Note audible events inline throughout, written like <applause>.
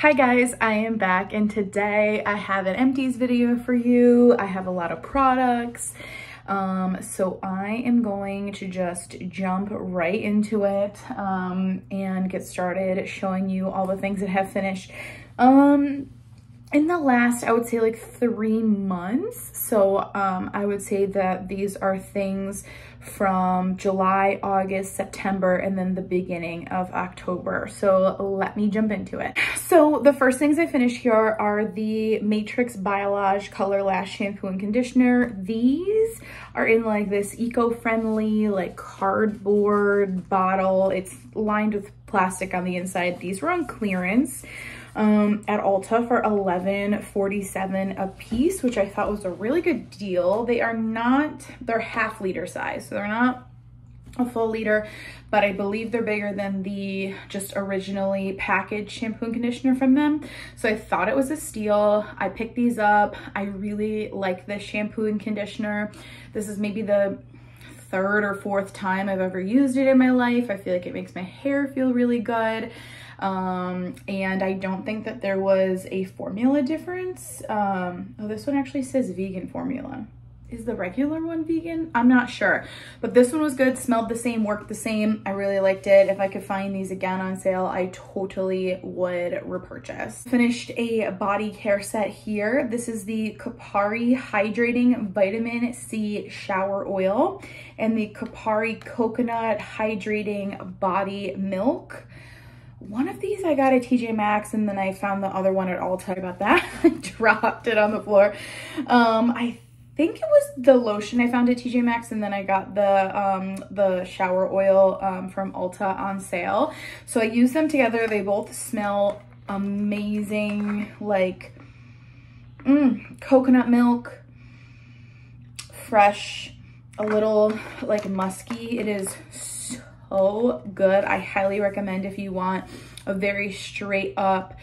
Hi guys, I am back and today I have an empties video for you. I have a lot of products. Um, so I am going to just jump right into it um, and get started showing you all the things that have finished. Um, in the last, I would say like three months. So um, I would say that these are things from July, August, September, and then the beginning of October. So let me jump into it. So the first things I finished here are the Matrix Biolage ColorLast Shampoo and Conditioner. These are in like this eco-friendly like cardboard bottle. It's lined with plastic on the inside. These were on clearance um, at Ulta for $11.47 a piece, which I thought was a really good deal. They are not, they're half liter size, so they're not a full liter, but I believe they're bigger than the just originally packaged shampoo and conditioner from them. So I thought it was a steal. I picked these up. I really like this shampoo and conditioner. This is maybe the third or fourth time I've ever used it in my life. I feel like it makes my hair feel really good. Um, and I don't think that there was a formula difference. Um, oh, this one actually says vegan formula. Is the regular one vegan? I'm not sure, but this one was good, smelled the same, worked the same. I really liked it. If I could find these again on sale, I totally would repurchase. Finished a body care set here. This is the Kopari Hydrating Vitamin C Shower Oil and the Kopari Coconut Hydrating Body Milk. One of these I got at TJ Maxx and then I found the other one at Ulta about that. <laughs> I dropped it on the floor. Um, I think it was the lotion I found at TJ Maxx and then I got the um, the shower oil um, from Ulta on sale. So I used them together. They both smell amazing, like mm, coconut milk, fresh, a little like musky. It is so good. I highly recommend if you want a very straight up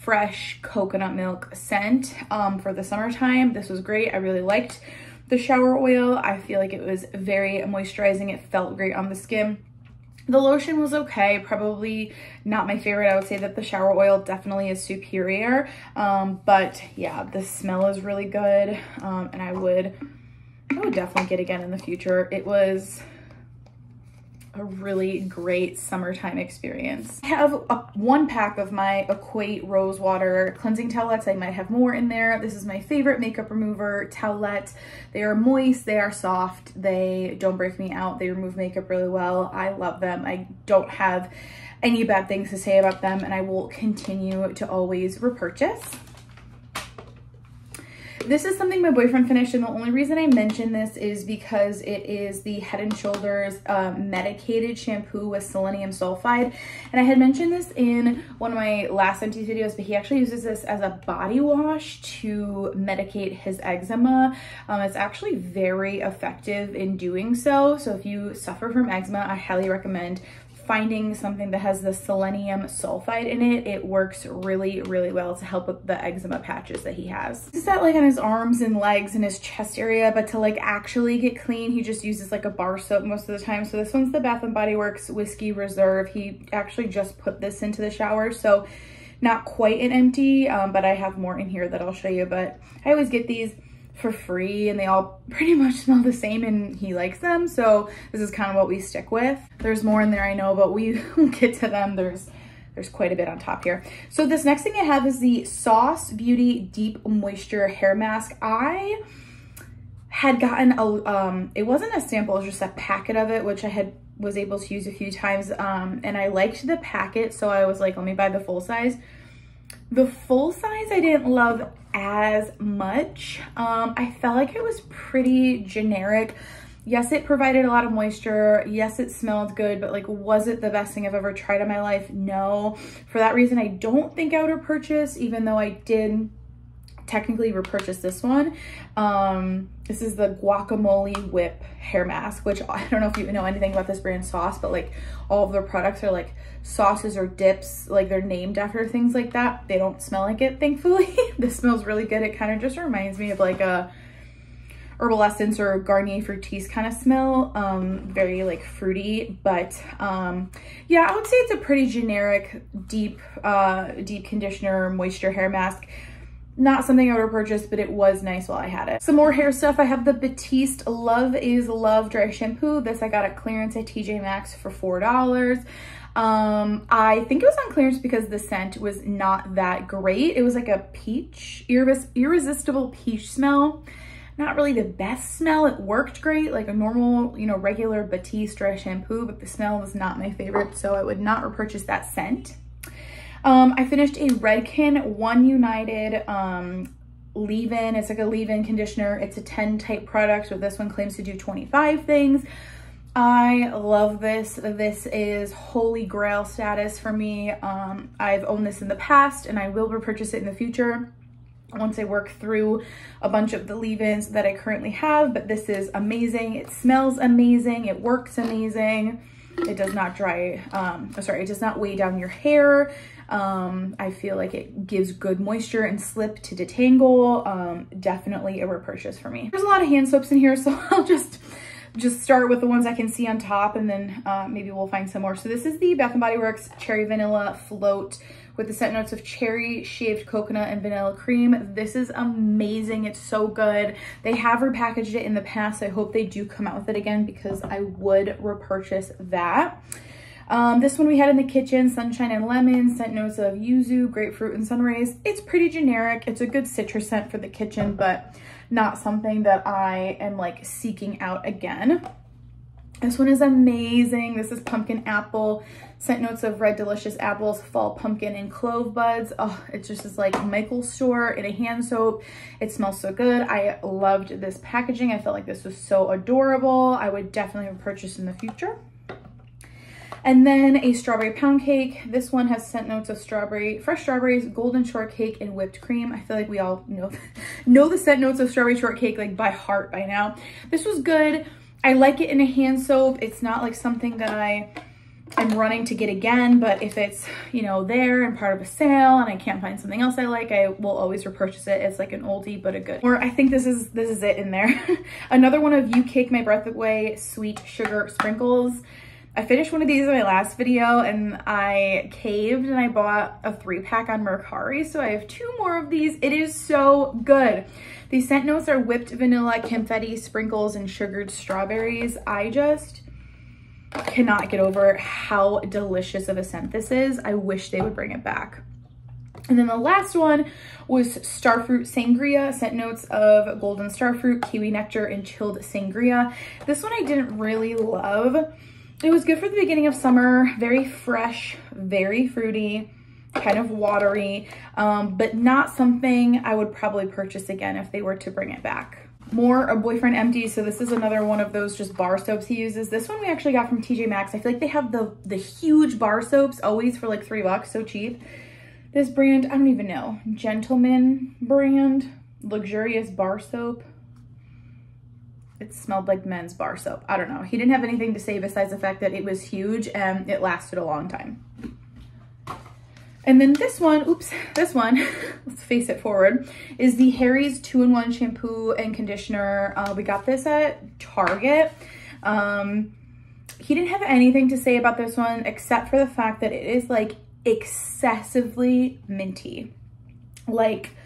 fresh coconut milk scent um, for the summertime. This was great. I really liked the shower oil. I feel like it was very moisturizing. It felt great on the skin. The lotion was okay, probably not my favorite. I would say that the shower oil definitely is superior. Um, but yeah, the smell is really good. Um, and I would, I would definitely get again in the future. It was a really great summertime experience. I have a, one pack of my Equate Rose Water cleansing towelettes. I might have more in there. This is my favorite makeup remover towelette. They are moist, they are soft, they don't break me out, they remove makeup really well. I love them. I don't have any bad things to say about them and I will continue to always repurchase. This is something my boyfriend finished and the only reason I mention this is because it is the Head & Shoulders uh, medicated shampoo with selenium sulfide. And I had mentioned this in one of my last empties videos, but he actually uses this as a body wash to medicate his eczema. Um, it's actually very effective in doing so. So if you suffer from eczema, I highly recommend finding something that has the selenium sulfide in it, it works really, really well to help with the eczema patches that he has. This is that like on his arms and legs and his chest area, but to like actually get clean, he just uses like a bar soap most of the time. So this one's the Bath & Body Works Whiskey Reserve. He actually just put this into the shower. So not quite an empty, um, but I have more in here that I'll show you. But I always get these for free and they all <laughs> pretty much smell the same and he likes them. So this is kind of what we stick with. There's more in there I know, but we <laughs> will get to them. There's there's quite a bit on top here. So this next thing I have is the Sauce Beauty Deep Moisture Hair Mask. I had gotten a, um, it wasn't a sample, it was just a packet of it, which I had was able to use a few times. Um, and I liked the packet, so I was like, let me buy the full size. The full size I didn't love as much. Um, I felt like it was pretty generic. Yes, it provided a lot of moisture. Yes, it smelled good, but like, was it the best thing I've ever tried in my life? No. For that reason, I don't think I would repurchase, even though I did technically repurchased this one. Um, this is the Guacamole Whip Hair Mask, which I don't know if you know anything about this brand sauce, but like all of their products are like sauces or dips, like they're named after things like that. They don't smell like it, thankfully. <laughs> this smells really good. It kind of just reminds me of like a Herbal Essence or Garnier Fructis kind of smell. Um, very like fruity, but um, yeah, I would say it's a pretty generic deep, uh, deep conditioner, moisture hair mask. Not something I would purchase, but it was nice while I had it. Some more hair stuff. I have the Batiste Love is Love Dry Shampoo. This I got at clearance at TJ Maxx for $4. Um, I think it was on clearance because the scent was not that great. It was like a peach, irres irresistible peach smell. Not really the best smell. It worked great, like a normal, you know, regular Batiste dry shampoo, but the smell was not my favorite, so I would not repurchase that scent. Um, I finished a Redken One United um, leave-in. It's like a leave-in conditioner. It's a 10 type product, so this one claims to do 25 things. I love this. This is holy grail status for me. Um, I've owned this in the past and I will repurchase it in the future once I work through a bunch of the leave-ins that I currently have, but this is amazing. It smells amazing. It works amazing. It does not dry, um, oh, sorry, it does not weigh down your hair. Um, I feel like it gives good moisture and slip to detangle. Um, definitely a repurchase for me. There's a lot of hand soaps in here, so <laughs> I'll just just start with the ones I can see on top and then uh, maybe we'll find some more. So this is the Bath & Body Works Cherry Vanilla Float with the scent notes of cherry, shaved coconut, and vanilla cream. This is amazing. It's so good. They have repackaged it in the past. I hope they do come out with it again because I would repurchase that. Um, this one we had in the kitchen, Sunshine and Lemon, scent notes of yuzu, grapefruit, and sunrays. It's pretty generic. It's a good citrus scent for the kitchen, but not something that I am like seeking out again. This one is amazing. This is pumpkin apple, scent notes of red delicious apples, fall pumpkin, and clove buds. Oh, it just is like Michael's store in a hand soap. It smells so good. I loved this packaging. I felt like this was so adorable. I would definitely purchase in the future. And then a strawberry pound cake. This one has scent notes of strawberry, fresh strawberries, golden shortcake, and whipped cream. I feel like we all know, <laughs> know the scent notes of strawberry shortcake like by heart by now. This was good. I like it in a hand soap. It's not like something that I am running to get again, but if it's, you know, there and part of a sale and I can't find something else I like, I will always repurchase it. It's like an oldie, but a good. Or I think this is, this is it in there. <laughs> Another one of You Cake My Breath Away Sweet Sugar Sprinkles. I finished one of these in my last video and I caved and I bought a three pack on Mercari. So I have two more of these. It is so good. The scent notes are whipped vanilla, confetti, sprinkles, and sugared strawberries. I just cannot get over how delicious of a scent this is. I wish they would bring it back. And then the last one was Starfruit Sangria, scent notes of golden starfruit, kiwi nectar, and chilled sangria. This one I didn't really love it was good for the beginning of summer, very fresh, very fruity, kind of watery, um, but not something I would probably purchase again if they were to bring it back. More a boyfriend empty. So this is another one of those just bar soaps he uses. This one we actually got from TJ Maxx. I feel like they have the, the huge bar soaps always for like three bucks, so cheap. This brand, I don't even know, Gentleman brand, luxurious bar soap it smelled like men's bar soap. I don't know. He didn't have anything to say besides the fact that it was huge and it lasted a long time. And then this one, oops, <laughs> this one, <laughs> let's face it forward, is the Harry's 2-in-1 shampoo and conditioner. Uh, we got this at Target. Um, he didn't have anything to say about this one except for the fact that it is like excessively minty. Like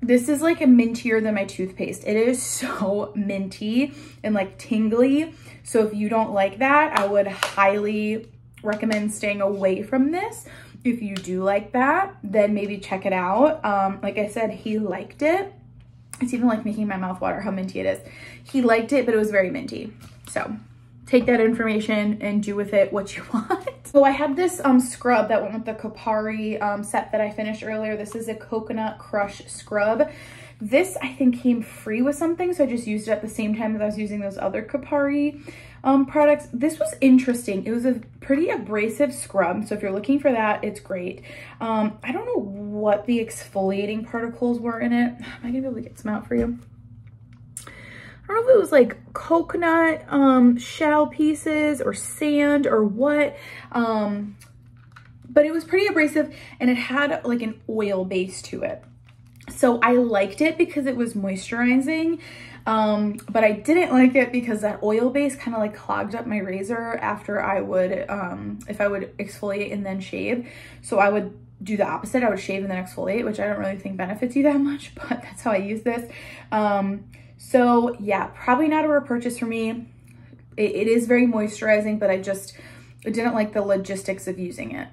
this is like a mintier than my toothpaste. It is <laughs> so minty and like tingly. So if you don't like that, I would highly recommend staying away from this. If you do like that, then maybe check it out. Um, like I said, he liked it. It's even like making my mouth water how minty it is. He liked it, but it was very minty. So take that information and do with it what you <laughs> want. So I had this um, scrub that went with the Kopari um, set that I finished earlier. This is a coconut crush scrub. This I think came free with something, so I just used it at the same time as I was using those other Kopari um, products. This was interesting. It was a pretty abrasive scrub, so if you're looking for that, it's great. Um, I don't know what the exfoliating particles were in it. <sighs> Am I gonna be able to get some out for you? I don't know if it was like coconut um, shell pieces or sand or what, um, but it was pretty abrasive and it had like an oil base to it. So I liked it because it was moisturizing, um, but I didn't like it because that oil base kind of like clogged up my razor after I would, um, if I would exfoliate and then shave. So I would do the opposite. I would shave and then exfoliate, which I don't really think benefits you that <laughs> much, but that's how I use this. Um, so yeah, probably not a repurchase for me. it, it is very moisturizing, but I just didn't like the logistics of using it.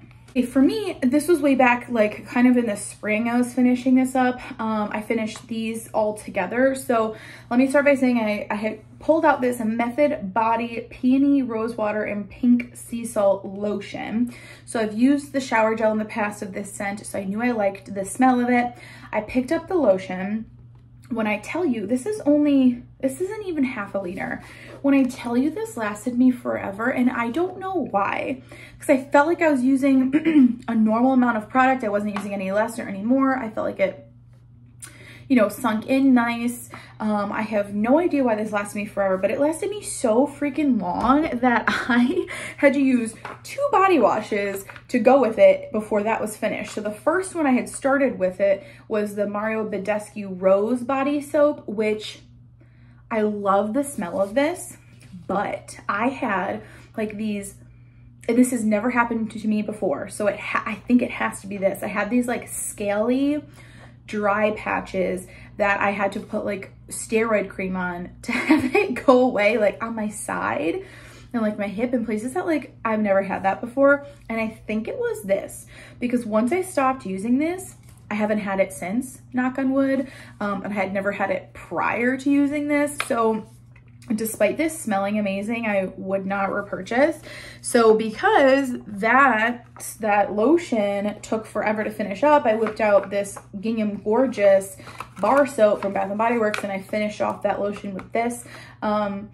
For me, this was way back, like kind of in the spring I was finishing this up. Um, I finished these all together. So let me start by saying I, I had pulled out this Method Body Peony Rosewater and Pink Sea Salt Lotion. So I've used the shower gel in the past of this scent, so I knew I liked the smell of it. I picked up the lotion when I tell you, this is only, this isn't even half a liter. When I tell you this lasted me forever and I don't know why, because I felt like I was using <clears throat> a normal amount of product. I wasn't using any less or any more. I felt like it you know, sunk in nice. Um, I have no idea why this lasted me forever, but it lasted me so freaking long that <laughs> I had to use two body washes to go with it before that was finished. So the first one I had started with it was the Mario Badescu Rose Body Soap, which I love the smell of this, but I had like these and this has never happened to me before. So it I think it has to be this. I had these like scaly dry patches that I had to put like steroid cream on to <laughs> have it go away like on my side and like my hip and places that like I've never had that before. And I think it was this because once I stopped using this, I haven't had it since, knock on wood. Um, and I had never had it prior to using this. So despite this smelling amazing, I would not repurchase. So because that, that lotion took forever to finish up, I whipped out this Gingham Gorgeous bar soap from Bath & Body Works and I finished off that lotion with this. Um,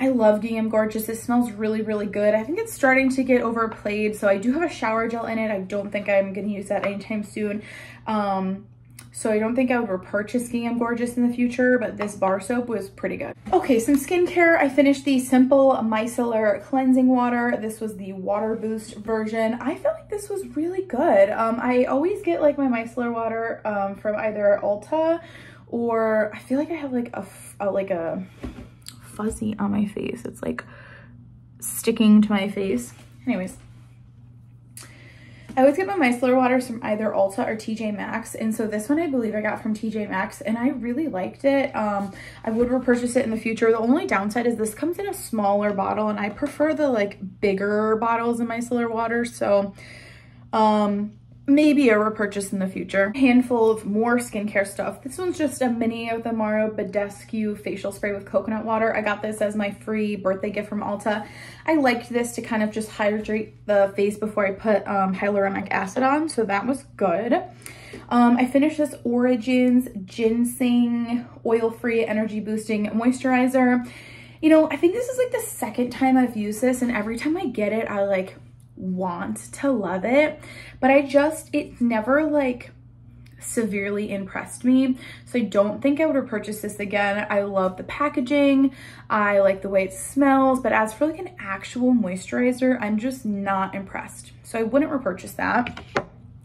I love Gingham Gorgeous. It smells really, really good. I think it's starting to get overplayed. So I do have a shower gel in it. I don't think I'm going to use that anytime soon. Um, so I don't think I would repurchase Gingham Gorgeous in the future, but this bar soap was pretty good. Okay, some skincare. I finished the Simple Micellar Cleansing Water. This was the Water Boost version. I felt like this was really good. Um, I always get like my micellar water um, from either Ulta or I feel like I have like a, a like a fuzzy on my face. It's like sticking to my face. Anyways, I always get my micellar waters from either Ulta or TJ Maxx. And so this one I believe I got from TJ Maxx and I really liked it. Um, I would repurchase it in the future. The only downside is this comes in a smaller bottle and I prefer the like bigger bottles of micellar water. So um, maybe a repurchase in the future. Handful of more skincare stuff. This one's just a mini of the Mario Badescu facial spray with coconut water. I got this as my free birthday gift from Ulta. I liked this to kind of just hydrate the face before I put um, hyaluronic acid on, so that was good. Um, I finished this Origins Ginseng Oil-Free Energy Boosting Moisturizer. You know, I think this is like the second time I've used this and every time I get it, I like want to love it, but I just, it's never like severely impressed me. So I don't think I would repurchase this again. I love the packaging. I like the way it smells, but as for like an actual moisturizer, I'm just not impressed. So I wouldn't repurchase that.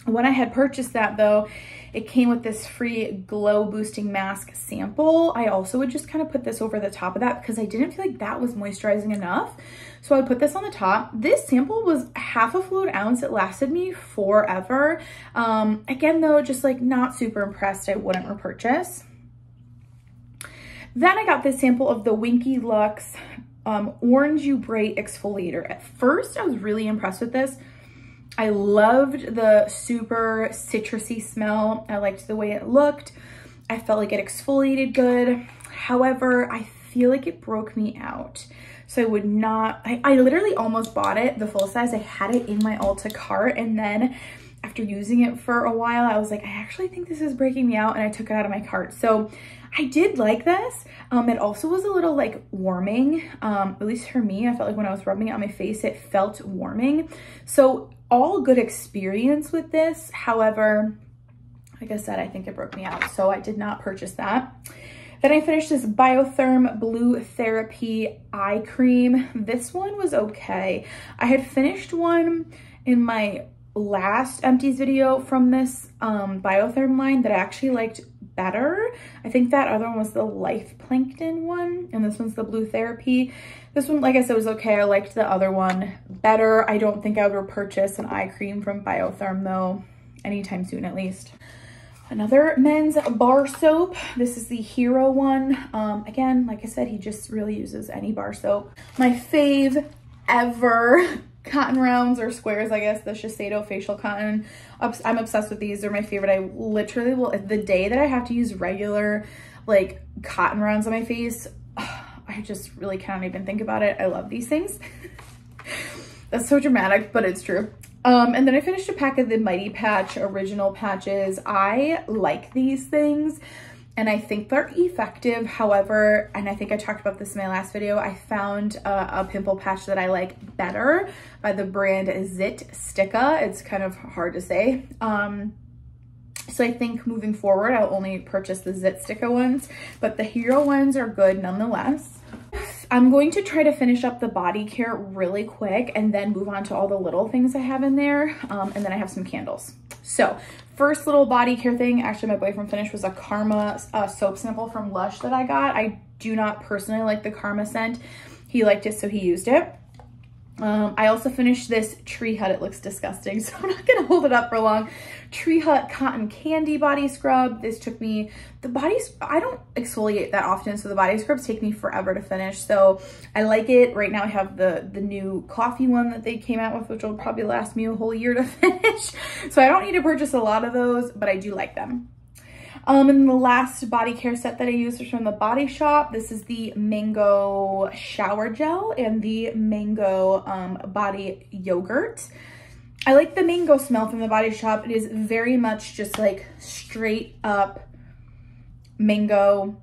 When I had purchased that though, it came with this free glow boosting mask sample. I also would just kind of put this over the top of that because I didn't feel like that was moisturizing enough. So I put this on the top. This sample was half a fluid ounce. It lasted me forever. Um, again though, just like not super impressed. I wouldn't repurchase. Then I got this sample of the Winky Lux um, Orange Bright Exfoliator. At first, I was really impressed with this. I loved the super citrusy smell. I liked the way it looked. I felt like it exfoliated good. However, I feel like it broke me out. So would not, I, I literally almost bought it, the full size. I had it in my Ulta cart and then after using it for a while, I was like, I actually think this is breaking me out and I took it out of my cart. So I did like this. Um, it also was a little like warming, um, at least for me. I felt like when I was rubbing it on my face, it felt warming. So all good experience with this. However, like I said, I think it broke me out. So I did not purchase that. Then I finished this Biotherm Blue Therapy Eye Cream. This one was okay. I had finished one in my last empties video from this um, Biotherm line that I actually liked better. I think that other one was the Life Plankton one, and this one's the Blue Therapy. This one, like I said, was okay. I liked the other one better. I don't think I would repurchase an eye cream from Biotherm though, anytime soon at least. Another men's bar soap. This is the Hero one. Um, again, like I said, he just really uses any bar soap. My fave ever <laughs> cotton rounds or squares, I guess, the Shiseido facial cotton. I'm obsessed with these. They're my favorite. I literally will, the day that I have to use regular like cotton rounds on my face, <sighs> I just really can't even think about it. I love these things. <laughs> That's so dramatic, but it's true. Um, and then I finished a pack of the Mighty Patch original patches. I like these things and I think they're effective. However, and I think I talked about this in my last video, I found a, a pimple patch that I like better by the brand Zit Sticka. It's kind of hard to say. Um, so I think moving forward, I'll only purchase the Zit Sticka ones, but the Hero ones are good nonetheless. I'm going to try to finish up the body care really quick and then move on to all the little things I have in there. Um, and then I have some candles. So first little body care thing, actually my boyfriend finished was a Karma uh, soap sample from Lush that I got. I do not personally like the Karma scent. He liked it, so he used it. Um, I also finished this Tree Hut. It looks disgusting, <laughs> so I'm not gonna hold it up for long. Tree Hut Cotton Candy Body Scrub. This took me, the body, I don't exfoliate that often, so the body scrubs take me forever to finish. So I like it. Right now I have the, the new coffee one that they came out with, which will probably last me a whole year to <laughs> finish. So I don't need to purchase a lot of those, but I do like them. Um, and the last body care set that I used was from the Body Shop. This is the Mango Shower Gel and the Mango um, Body Yogurt. I like the mango smell from the Body Shop. It is very much just like straight up mango,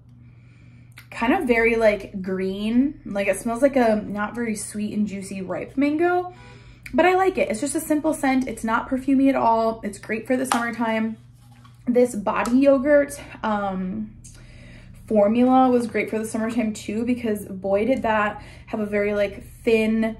kind of very like green. Like it smells like a not very sweet and juicy ripe mango, but I like it. It's just a simple scent. It's not perfumey at all. It's great for the summertime. This body yogurt um, formula was great for the summertime too because boy did that have a very like thin,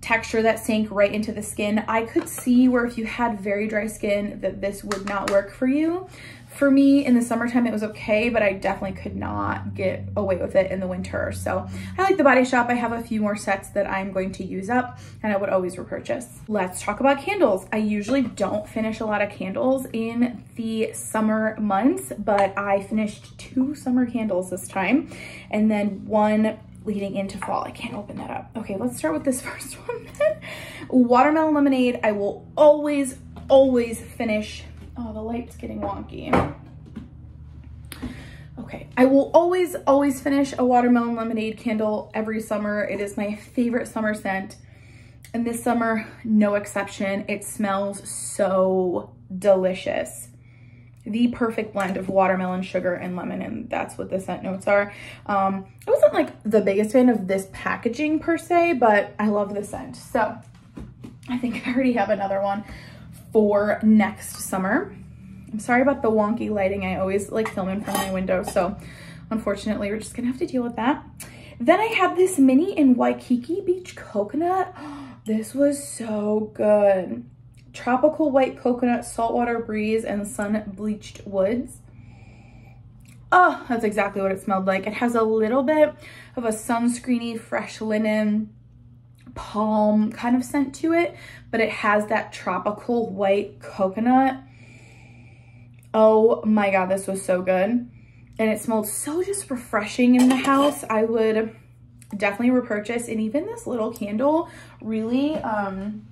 texture that sank right into the skin. I could see where if you had very dry skin that this would not work for you. For me, in the summertime, it was okay, but I definitely could not get away with it in the winter. So I like the Body Shop. I have a few more sets that I'm going to use up and I would always repurchase. Let's talk about candles. I usually don't finish a lot of candles in the summer months, but I finished two summer candles this time and then one leading into fall. I can't open that up. Okay, let's start with this <laughs> first one Watermelon lemonade. I will always, always finish. Oh, the light's getting wonky. Okay, I will always, always finish a watermelon lemonade candle every summer. It is my favorite summer scent. And this summer, no exception. It smells so delicious the perfect blend of watermelon, sugar, and lemon, and that's what the scent notes are. Um, I wasn't like the biggest fan of this packaging per se, but I love the scent. So I think I already have another one for next summer. I'm sorry about the wonky lighting. I always like film in front of my window, so unfortunately we're just gonna have to deal with that. Then I have this mini in Waikiki Beach Coconut. <gasps> This was so good tropical white coconut, saltwater breeze, and sun bleached woods. Oh, that's exactly what it smelled like. It has a little bit of a sunscreeny, fresh linen, palm kind of scent to it, but it has that tropical white coconut. Oh my God, this was so good. And it smelled so just refreshing in the house. I would definitely repurchase. And even this little candle really, um,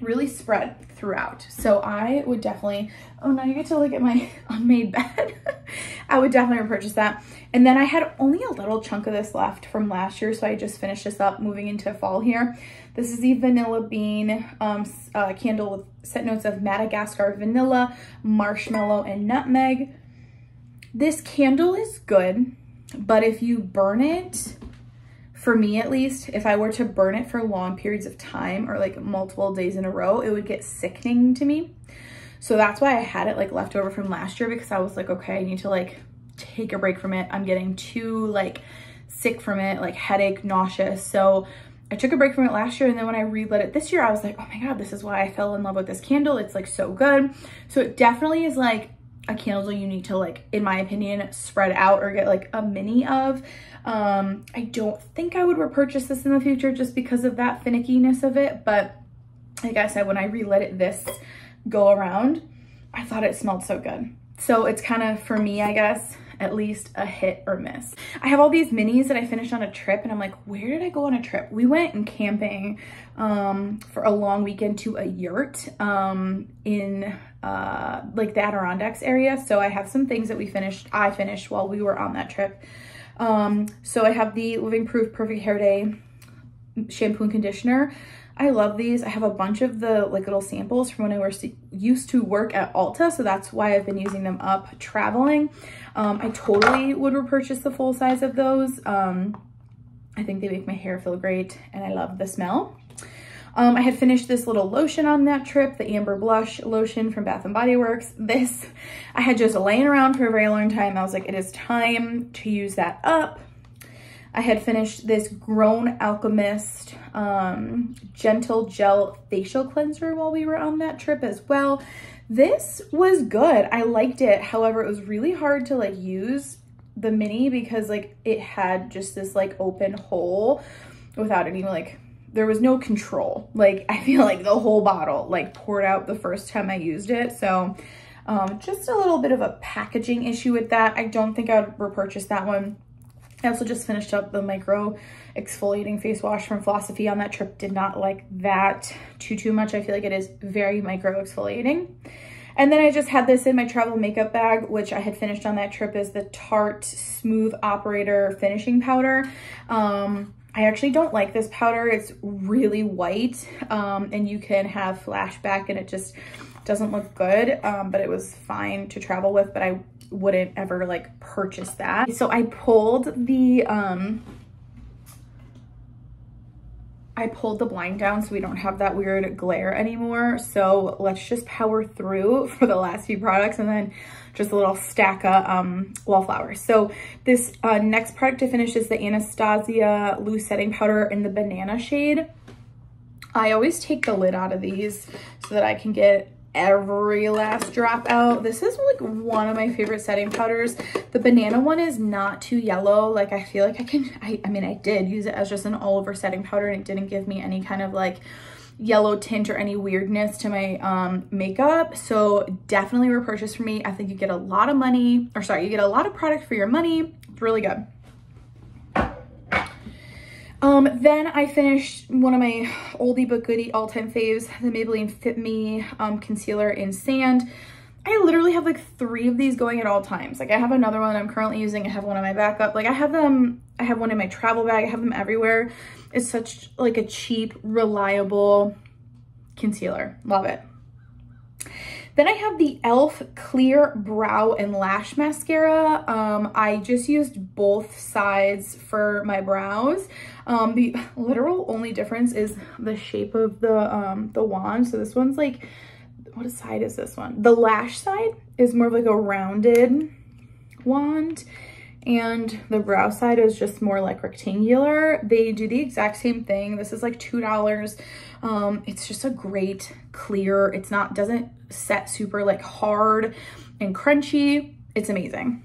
really spread throughout. So I would definitely, oh now you get to look at my <laughs> unmade bed. <laughs> I would definitely repurchase that. And then I had only a little chunk of this left from last year. So I just finished this up moving into fall here. This is the Vanilla Bean um, uh, candle with scent notes of Madagascar vanilla, marshmallow, and nutmeg. This candle is good, but if you burn it, for me at least, if I were to burn it for long periods of time or like multiple days in a row, it would get sickening to me. So that's why I had it like left over from last year because I was like, okay, I need to like take a break from it. I'm getting too like sick from it, like headache, nauseous. So I took a break from it last year and then when I relit it this year, I was like, oh my God, this is why I fell in love with this candle. It's like so good. So it definitely is like a candle you need to like, in my opinion, spread out or get like a mini of. Um, I don't think I would repurchase this in the future just because of that finickiness of it. But like I said, when I relit it this go around, I thought it smelled so good. So it's kind of, for me, I guess, at least a hit or miss. I have all these minis that I finished on a trip and I'm like, where did I go on a trip? We went and camping um, for a long weekend to a yurt um, in uh, like the Adirondacks area. So I have some things that we finished, I finished while we were on that trip. Um, so I have the Living Proof Perfect Hair Day shampoo and conditioner. I love these. I have a bunch of the like little samples from when I was used to work at Ulta. So that's why I've been using them up traveling. Um, I totally would repurchase the full size of those. Um, I think they make my hair feel great and I love the smell. Um, I had finished this little lotion on that trip, the Amber Blush lotion from Bath & Body Works. <laughs> This, I had just laying around for a very long time. I was like, it is time to use that up. I had finished this Grown Alchemist um, Gentle Gel Facial Cleanser while we were on that trip as well. This was good. I liked it. However, it was really hard to like use the mini because like it had just this like open hole without any like there was no control. Like <laughs> I feel like the whole bottle like poured out the first time I used it. So um, just a little bit of a packaging issue with that. I don't think I would repurchase that one. I also just finished up the micro exfoliating face wash from Philosophy on that trip. Did not like that too, too much. I feel like it is very micro exfoliating. And then I just had this in my travel makeup bag, which I had finished on that trip is the Tarte Smooth Operator Finishing Powder. Um, I actually don't like this powder. It's really white um, and you can have flashback and it just doesn't look good, um, but it was fine to travel with, but I wouldn't ever like purchase that. So I pulled the, um, I pulled the blind down so we don't have that weird glare anymore. So let's just power through <laughs> for the last few products and then just a little stack of um, wallflowers. So this uh, next product to finish is the Anastasia Loose Setting Powder in the banana shade. I always take the lid out of these so that I can get every last drop out. This is like one of my favorite setting powders. The banana one is not too yellow. Like I feel like I can, I, I mean, I did use it as just an all over setting powder and it didn't give me any kind of like yellow tint or any weirdness to my um, makeup. So definitely repurchase for me. I think you get a lot of money, or sorry, you get a lot of product for your money. It's really good. Um, then I finished one of my oldie but goodie all-time faves, the Maybelline Fit Me um, Concealer in Sand. I literally have like three of these going at all times. Like I have another one I'm currently using. I have one in my backup. Like I have them, I have one in my travel bag. I have them everywhere. It's such like a cheap, reliable concealer. Love it. Then I have the e.l.f. Clear Brow and Lash Mascara. Um, I just used both sides for my brows. Um, the <laughs> literal only difference is the shape of the, um, the wand. So this one's like, what side is this one? The lash side is more of like a rounded wand and the brow side is just more like rectangular. They do the exact same thing. This is like $2. Um, it's just a great clear. It's not, doesn't set super like hard and crunchy. It's amazing.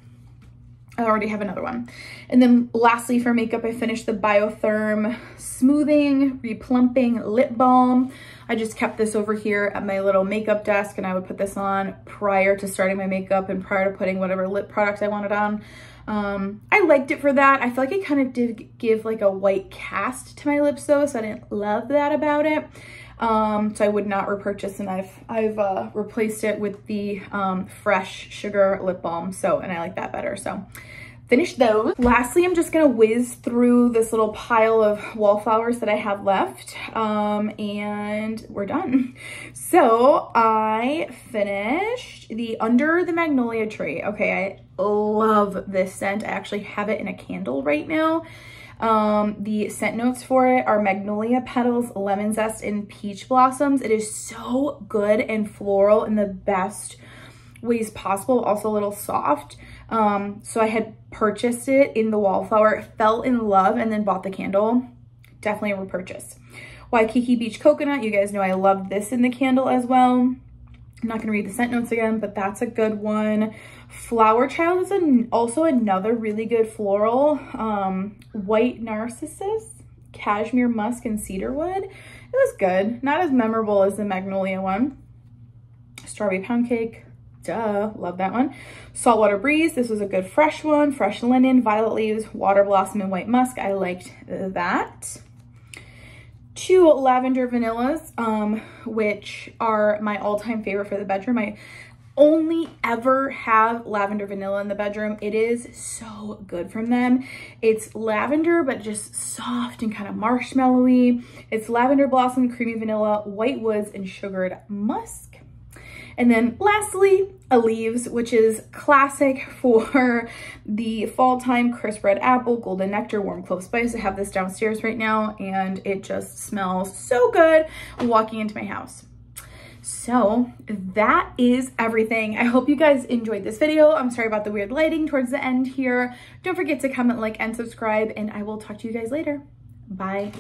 I already have another one. And then lastly for makeup, I finished the Biotherm Smoothing Replumping Lip Balm. I just kept this over here at my little makeup desk and I would put this on prior to starting my makeup and prior to putting whatever lip products I wanted on. Um, I liked it for that. I feel like it kind of did give like a white cast to my lips though, so I didn't love that about it. Um, so I would not repurchase and I've, I've uh, replaced it with the um, Fresh Sugar Lip Balm. So, and I like that better. So finish those. Lastly, I'm just gonna whiz through this little pile of wallflowers that I have left um, and we're done. <laughs> So I finished the Under the Magnolia Tree. Okay, I love this scent. I actually have it in a candle right now. Um, the scent notes for it are magnolia petals, lemon zest, and peach blossoms. It is so good and floral in the best ways possible, also a little soft. Um, so I had purchased it in the wallflower, fell in love, and then bought the candle. Definitely a repurchase. Waikiki Beach Coconut, you guys know I love this in the candle as well. I'm not gonna read the scent notes again, but that's a good one. Flower Child is an, also another really good floral. Um, White Narcissus, Cashmere Musk, and Cedarwood. It was good. Not as memorable as the Magnolia one. Strawberry Pound Cake, duh, love that one. Saltwater Breeze, this was a good fresh one. Fresh Linen, Violet Leaves, Water Blossom, and White Musk. I liked that two lavender vanillas, um, which are my all-time favorite for the bedroom. I only ever have lavender vanilla in the bedroom. It is so good from them. It's lavender, but just soft and kind of marshmallowy. It's lavender blossom, creamy vanilla, white woods, and sugared musk. And then lastly, a leaves, which is classic <laughs> for the fall time crisp red apple, golden nectar, warm clove spice. I have this downstairs right now and it just smells so good walking into my house. So that is everything. I hope you guys enjoyed this video. I'm sorry about the weird lighting towards the end here. Don't forget to comment, like, and subscribe, and I will talk to you guys later. Bye.